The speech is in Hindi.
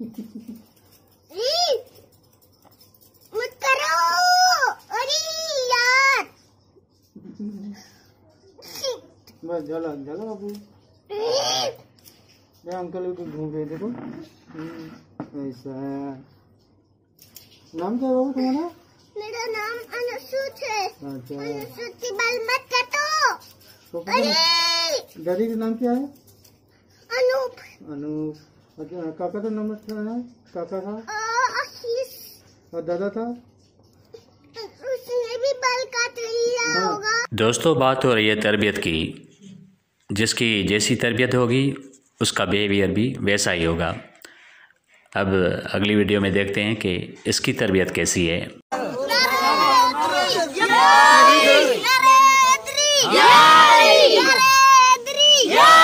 बस जला जला मैं अंकल को घूम रहे देखो। हम्म, ऐसा नाम क्या बाबू तुम्हारा? मेरा नाम अनुसूच है। अच्छा। अनुसूच की बाल मत काटो। तो अरे! दादी का नाम क्या है? अनूप। अनूप। अच्छा काका का नाम क्या है काका का और दादा था? उसने भी बाल काट लिया हाँ। होगा। दोस्तों बात हो रही है तरबियत की। जिसकी जैसी तरबियत होगी उसका बिहेवियर भी वैसा ही होगा। अब अगली वीडियो में देखते हैं कि इसकी तरबियत कैसी है। जय।